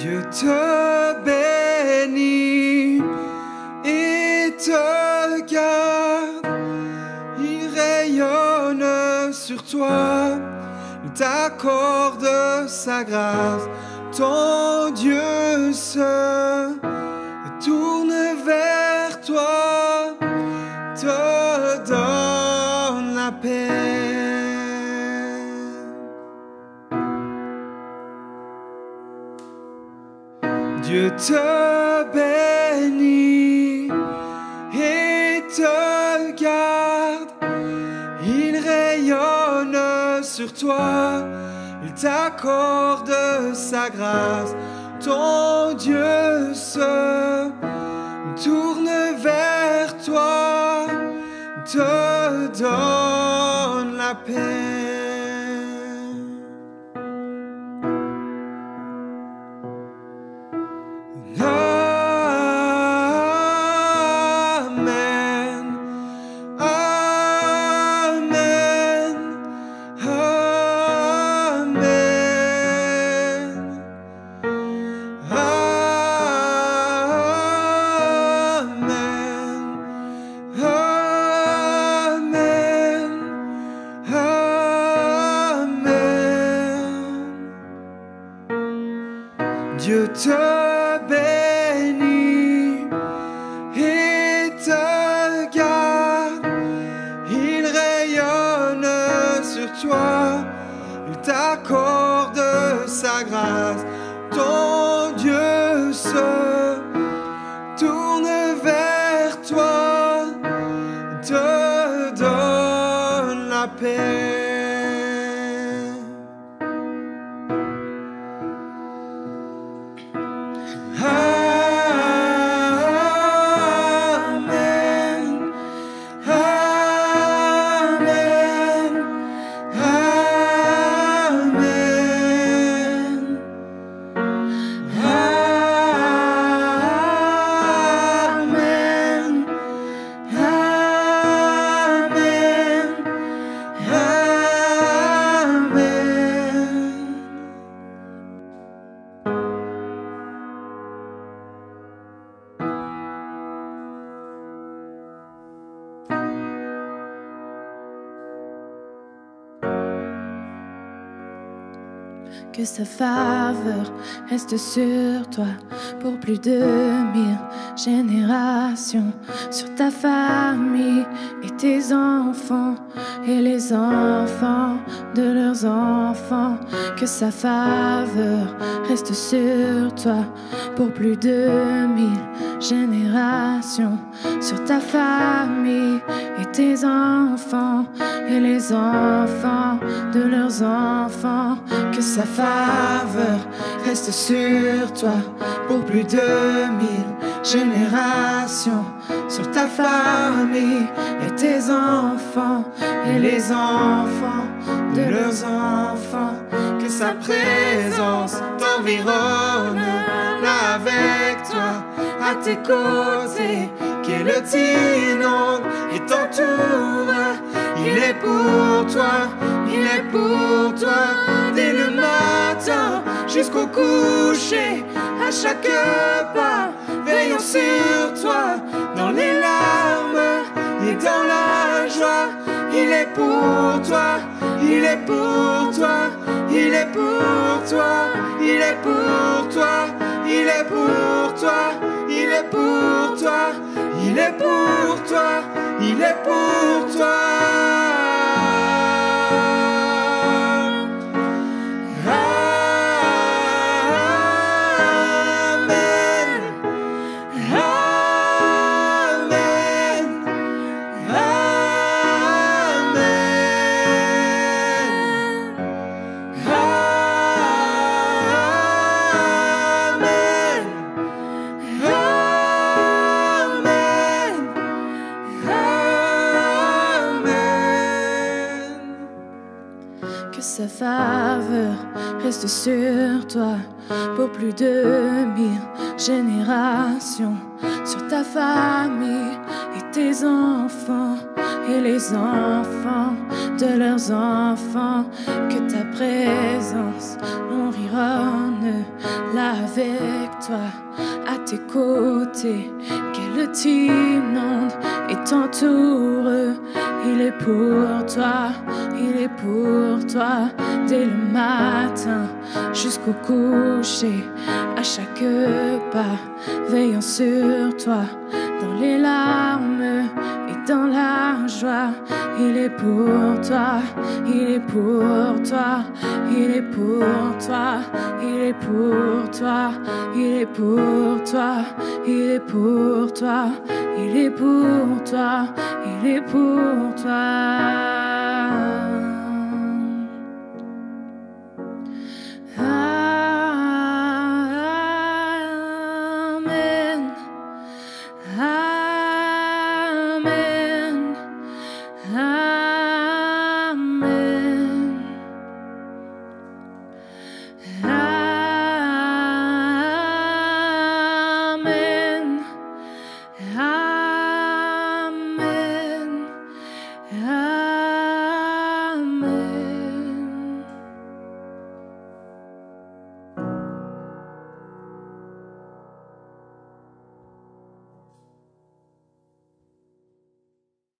Dieu te bénit et te garde. Il rayonne sur toi, il t'accorde sa grâce. Ton Dieu se tourne vers toi, te te bénit et te garde. Il rayonne sur toi, il t'accorde sa grâce. Ton Dieu se tourne vers toi, te donne la paix. Dieu te bénit et te garde. Il rayonne sur toi, il t'accorde sa grâce. Ton Que sa faveur reste sur toi pour plus de mille générations, sur ta famille et tes enfants et les enfants de leurs enfants. Que sa faveur reste sur toi pour plus de mille générations, sur ta famille et tes enfants et les enfants de leurs enfants. Que sa faveur reste sur toi pour plus de mille générations, sur ta famille et tes enfants et les enfants de leurs enfants. Que sa présence t'environne avec toi, à tes côtés, qu'il t'inonde et t'entoure. Il est pour toi, il est pour toi, dès le matin jusqu'au coucher, à chaque pas, veillant sur toi, dans les larmes et dans la joie. Il est pour toi, il est pour toi, il est pour toi, il est pour toi, il est pour toi, il est pour toi, il est pour toi, il est pour toi. Amen. Que sa faveur reste sur toi pour plus de mille générations, sur ta famille et tes enfants et les enfants de leurs enfants. Que ta présence environne là avec tes côtés, qu'elle t'inonde et t'entoure. Il est pour toi, il est pour toi, dès le matin jusqu'au coucher, à chaque pas, veillant sur toi, dans les larmes dans la joie. Il est pour toi, il est pour toi, il est pour toi, il est pour toi, il est pour toi, il est pour toi, il est pour toi, il est pour toi.